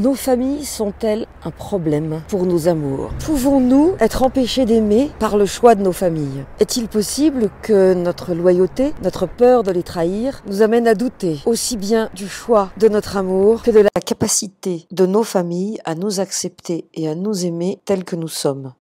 Nos familles sont-elles un problème pour nos amours? Pouvons-nous être empêchés d'aimer par le choix de nos familles? Est-il possible que notre loyauté, notre peur de les trahir, nous amène à douter aussi bien du choix de notre amour que de la capacité de nos familles à nous accepter et à nous aimer tels que nous sommes?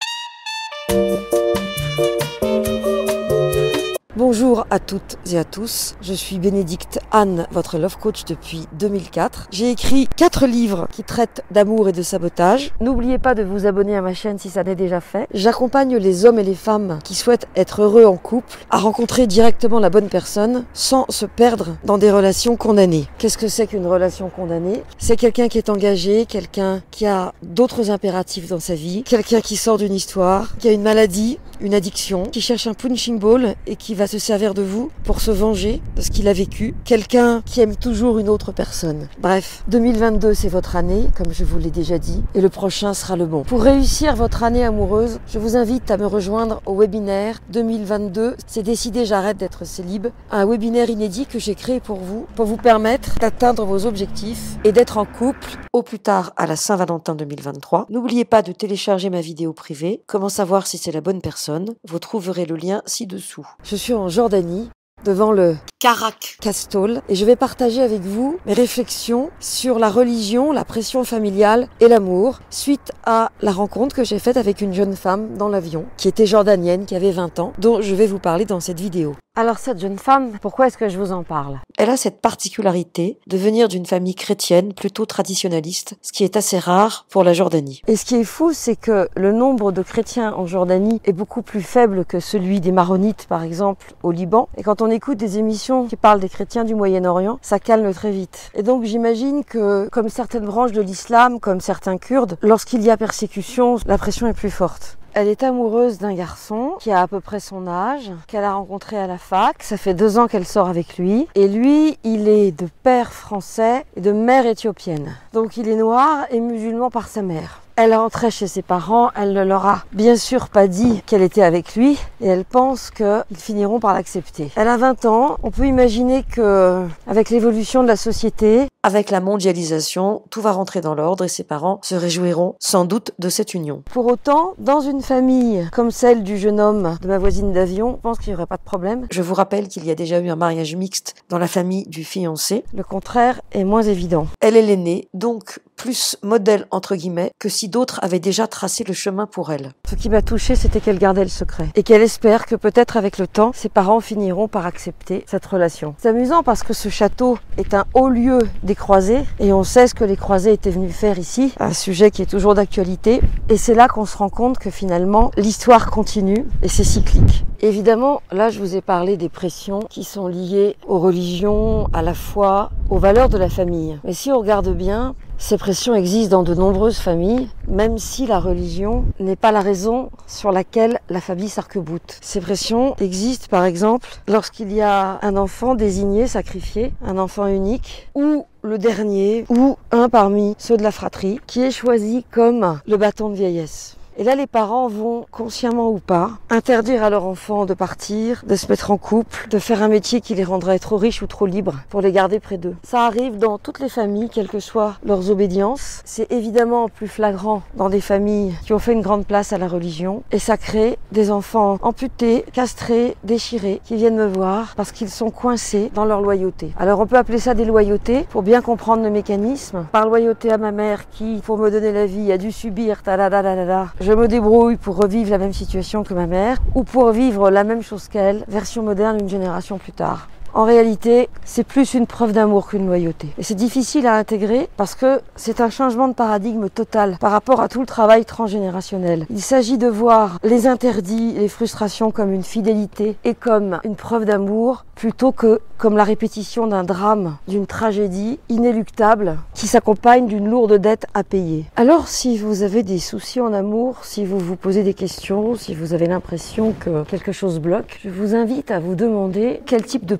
Bonjour à toutes et à tous, je suis Bénédicte Anne, votre love coach depuis 2004. J'ai écrit quatre livres qui traitent d'amour et de sabotage. N'oubliez pas de vous abonner à ma chaîne si ça n'est déjà fait. J'accompagne les hommes et les femmes qui souhaitent être heureux en couple à rencontrer directement la bonne personne sans se perdre dans des relations condamnées. Qu'est-ce que c'est qu'une relation condamnée? C'est quelqu'un qui est engagé, quelqu'un qui a d'autres impératifs dans sa vie, quelqu'un qui sort d'une histoire, qui a une maladie, une addiction, qui cherche un punching ball et qui va se servir de vous pour se venger de ce qu'il a vécu. Quelqu'un qui aime toujours une autre personne. Bref, 2022 c'est votre année, comme je vous l'ai déjà dit, et le prochain sera le bon. Pour réussir votre année amoureuse, je vous invite à me rejoindre au webinaire 2022. C'est décidé, j'arrête d'être célib. Un webinaire inédit que j'ai créé pour vous, pour vous permettre d'atteindre vos objectifs et d'être en couple au plus tard à la Saint-Valentin 2023. N'oubliez pas de télécharger ma vidéo privée. Comment savoir si c'est la bonne personne? Vous trouverez le lien ci-dessous. Je suis en Jordanie devant le Karak Castol et je vais partager avec vous mes réflexions sur la religion, la pression familiale et l'amour suite à la rencontre que j'ai faite avec une jeune femme dans l'avion qui était jordanienne, qui avait 20 ans, dont je vais vous parler dans cette vidéo. Alors cette jeune femme, pourquoi est-ce que je vous en parle? Elle a cette particularité de venir d'une famille chrétienne plutôt traditionnaliste, ce qui est assez rare pour la Jordanie. Et ce qui est fou, c'est que le nombre de chrétiens en Jordanie est beaucoup plus faible que celui des maronites par exemple au Liban. Et quand on écoute des émissions qui parlent des chrétiens du Moyen-Orient, ça calme très vite. Et donc j'imagine que comme certaines branches de l'islam, comme certains kurdes, lorsqu'il y a persécution, la pression est plus forte. Elle est amoureuse d'un garçon qui a à peu près son âge, qu'elle a rencontré à la fac. Ça fait deux ans qu'elle sort avec lui. Et lui, il est de père français et de mère éthiopienne. Donc il est noir et musulman par sa mère. Elle rentrait chez ses parents, elle ne leur a bien sûr pas dit qu'elle était avec lui et elle pense qu'ils finiront par l'accepter. Elle a 20 ans, on peut imaginer que avec l'évolution de la société, avec la mondialisation, tout va rentrer dans l'ordre et ses parents se réjouiront sans doute de cette union. Pour autant, dans une famille comme celle du jeune homme de ma voisine d'avion, je pense qu'il n'y aurait pas de problème. Je vous rappelle qu'il y a déjà eu un mariage mixte dans la famille du fiancé. Le contraire est moins évident. Elle est l'aînée, donc plus modèle entre guillemets que si d'autres avaient déjà tracé le chemin pour elle. Ce qui m'a touchée, c'était qu'elle gardait le secret et qu'elle espère que peut-être avec le temps, ses parents finiront par accepter cette relation. C'est amusant parce que ce château est un haut lieu des croisés et on sait ce que les croisés étaient venus faire ici, un sujet qui est toujours d'actualité et c'est là qu'on se rend compte que finalement l'histoire continue et c'est cyclique. Évidemment, là je vous ai parlé des pressions qui sont liées aux religions, à la foi, aux valeurs de la famille. Mais si on regarde bien, ces pressions existent dans de nombreuses familles, même si la religion n'est pas la raison sur laquelle la famille s'arc-boute. Ces pressions existent par exemple lorsqu'il y a un enfant désigné, sacrifié, un enfant unique, ou le dernier, ou un parmi ceux de la fratrie, qui est choisi comme le bâton de vieillesse. Et là, les parents vont, consciemment ou pas, interdire à leur enfant de partir, de se mettre en couple, de faire un métier qui les rendrait trop riches ou trop libres pour les garder près d'eux. Ça arrive dans toutes les familles, quelles que soient leurs obédiences. C'est évidemment plus flagrant dans des familles qui ont fait une grande place à la religion. Et ça crée des enfants amputés, castrés, déchirés, qui viennent me voir parce qu'ils sont coincés dans leur loyauté. Alors on peut appeler ça des loyautés pour bien comprendre le mécanisme. Par loyauté à ma mère qui, pour me donner la vie, a dû subir ta da da da da je me débrouille pour revivre la même situation que ma mère ou pour vivre la même chose qu'elle, version moderne une génération plus tard. En réalité, c'est plus une preuve d'amour qu'une loyauté. Et c'est difficile à intégrer parce que c'est un changement de paradigme total par rapport à tout le travail transgénérationnel. Il s'agit de voir les interdits, les frustrations comme une fidélité et comme une preuve d'amour plutôt que comme la répétition d'un drame, d'une tragédie inéluctable qui s'accompagne d'une lourde dette à payer. Alors si vous avez des soucis en amour, si vous vous posez des questions, si vous avez l'impression que quelque chose bloque, je vous invite à vous demander quel type de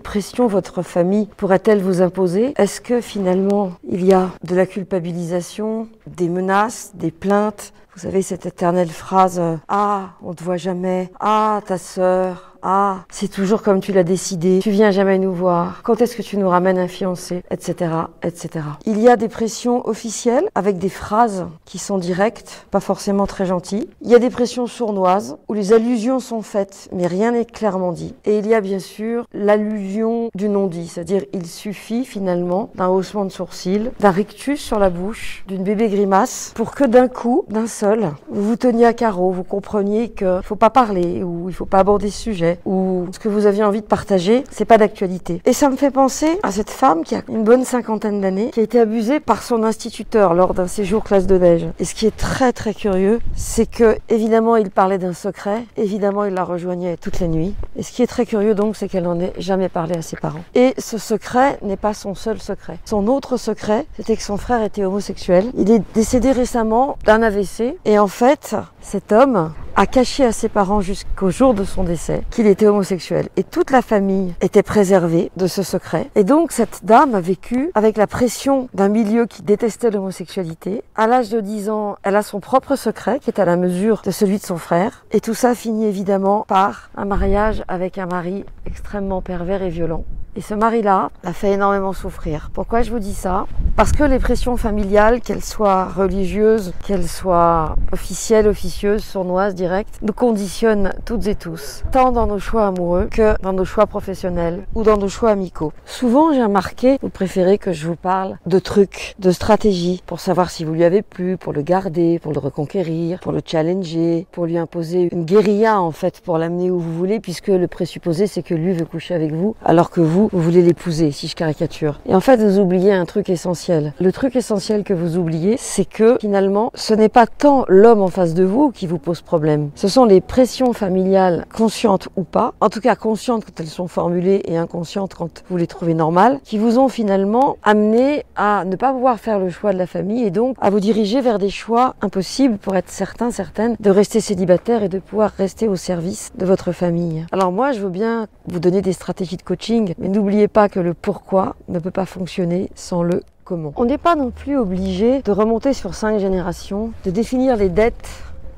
votre famille pourrait-elle vous imposer? Est-ce que finalement il y a de la culpabilisation, des menaces, des plaintes? Vous savez, cette éternelle phrase Ah, on te voit jamais. Ah, ta sœur. Ah, c'est toujours comme tu l'as décidé. Tu viens jamais nous voir. Quand est-ce que tu nous ramènes un fiancé Etc. etc. Il y a des pressions officielles avec des phrases qui sont directes, pas forcément très gentilles. Il y a des pressions sournoises où les allusions sont faites, mais rien n'est clairement dit. Et il y a bien sûr l'allusion du non-dit, c'est-à-dire il suffit finalement d'un haussement de sourcil, d'un rictus sur la bouche, d'une bébé grimace, pour que d'un coup, d'un seul, vous vous teniez à carreau, vous compreniez qu'il ne faut pas parler ou il faut pas aborder ce sujet ou ce que vous aviez envie de partager, c'est pas d'actualité. Et ça me fait penser à cette femme qui a une bonne cinquantaine d'années, qui a été abusée par son instituteur lors d'un séjour classe de neige. Et ce qui est très très curieux, c'est que évidemment il parlait d'un secret, évidemment il la rejoignait toutes les nuits. Et ce qui est très curieux donc, c'est qu'elle n'en ait jamais parlé à ses parents. Et ce secret n'est pas son seul secret. Son autre secret, c'était que son frère était homosexuel. Il est décédé récemment d'un AVC. Et en fait, cet homme a caché à ses parents jusqu'au jour de son décès qu'il était homosexuel. Et toute la famille était préservée de ce secret. Et donc cette dame a vécu avec la pression d'un milieu qui détestait l'homosexualité. À l'âge de 10 ans, elle a son propre secret qui est à la mesure de celui de son frère. Et tout ça finit évidemment par un mariage avec un mari extrêmement pervers et violent. Et ce mari-là l'a fait énormément souffrir. Pourquoi je vous dis ça? Parce que les pressions familiales, qu'elles soient religieuses, qu'elles soient officielles, officieuses, sournoises, directes, nous conditionnent toutes et tous, tant dans nos choix amoureux que dans nos choix professionnels ou dans nos choix amicaux. Souvent, j'ai remarqué, vous préférez que je vous parle de trucs, de stratégies pour savoir si vous lui avez plu, pour le garder, pour le reconquérir, pour le challenger, pour lui imposer une guérilla en fait, pour l'amener où vous voulez, puisque le présupposé c'est que lui veut coucher avec vous, alors que vous, vous voulez l'épouser, si je caricature. Et en fait, vous oubliez un truc essentiel. Le truc essentiel que vous oubliez, c'est que finalement, ce n'est pas tant l'homme en face de vous qui vous pose problème. Ce sont les pressions familiales, conscientes ou pas, en tout cas conscientes quand elles sont formulées et inconscientes quand vous les trouvez normales, qui vous ont finalement amené à ne pas pouvoir faire le choix de la famille et donc à vous diriger vers des choix impossibles pour être certain, certaine de rester célibataire et de pouvoir rester au service de votre famille. Alors moi, je veux bien vous donner des stratégies de coaching, mais N'oubliez pas que le pourquoi ne peut pas fonctionner sans le comment. On n'est pas non plus obligé de remonter sur cinq générations, de définir les dettes,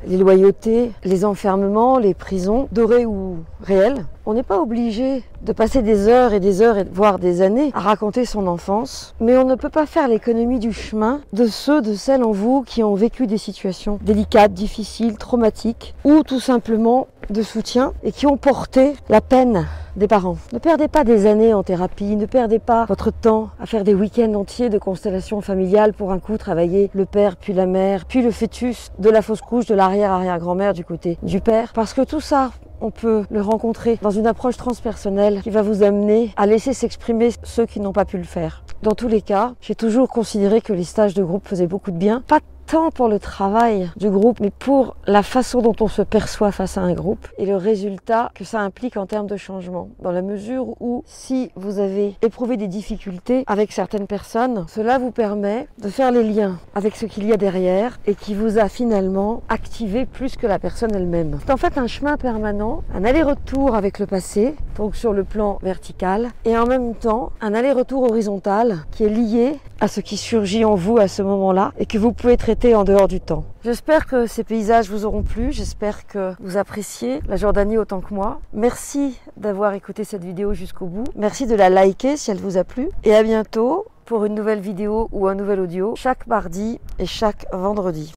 les loyautés, les enfermements, les prisons, dorées ou réelles. On n'est pas obligé de passer des heures et des heures, voire des années, à raconter son enfance, mais on ne peut pas faire l'économie du chemin de ceux, de celles en vous qui ont vécu des situations délicates, difficiles, traumatiques, ou tout simplement de soutien et qui ont porté la peine des parents. Ne perdez pas des années en thérapie, ne perdez pas votre temps à faire des week-ends entiers de constellations familiales pour un coup travailler le père, puis la mère, puis le fœtus de la fausse couche de l'arrière-arrière-grand-mère du côté du père. Parce que tout ça, on peut le rencontrer dans une approche transpersonnelle qui va vous amener à laisser s'exprimer ceux qui n'ont pas pu le faire. Dans tous les cas, j'ai toujours considéré que les stages de groupe faisaient beaucoup de bien. Tant pour le travail du groupe, mais pour la façon dont on se perçoit face à un groupe et le résultat que ça implique en termes de changement. Dans la mesure où si vous avez éprouvé des difficultés avec certaines personnes, cela vous permet de faire les liens avec ce qu'il y a derrière et qui vous a finalement activé plus que la personne elle-même. C'est en fait un chemin permanent, un aller-retour avec le passé, donc sur le plan vertical, et en même temps un aller-retour horizontal qui est lié à ce qui surgit en vous à ce moment-là et que vous pouvez traiter en dehors du temps. J'espère que ces paysages vous auront plu, j'espère que vous appréciez la Jordanie autant que moi. Merci d'avoir écouté cette vidéo jusqu'au bout. Merci de la liker si elle vous a plu et à bientôt pour une nouvelle vidéo ou un nouvel audio chaque mardi et chaque vendredi.